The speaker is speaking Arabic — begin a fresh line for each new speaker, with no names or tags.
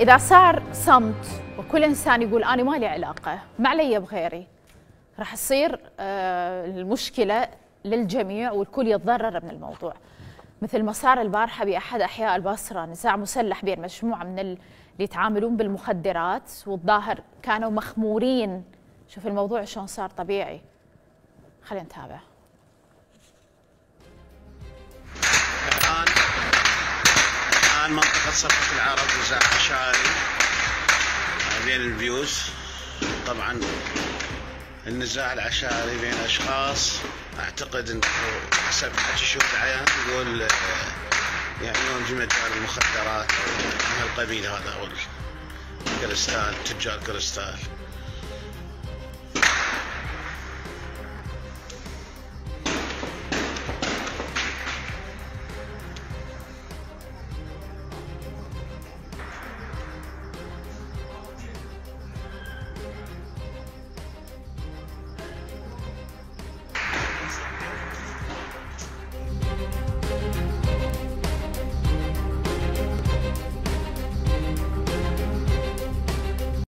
إذا صار صمت وكل إنسان يقول أنا ما لي علاقة ما علي بغيري راح تصير آه، المشكلة للجميع والكل يتضرر من الموضوع. مثل ما صار البارحة بأحد أحياء البصرة نزاع مسلح بين مجموعة من اللي يتعاملون بالمخدرات والظاهر كانوا مخمورين. شوف الموضوع شلون صار طبيعي. خلينا نتابع.
الآن منطقة صفة العرب نزاع عشائري بين البيوت طبعا النزاع العشائري بين أشخاص. أعتقد أنه حسب حكي شهود عيان يقول يعنون بمجال المخدرات من القبيل هذا أو الكريستال تجار كريستال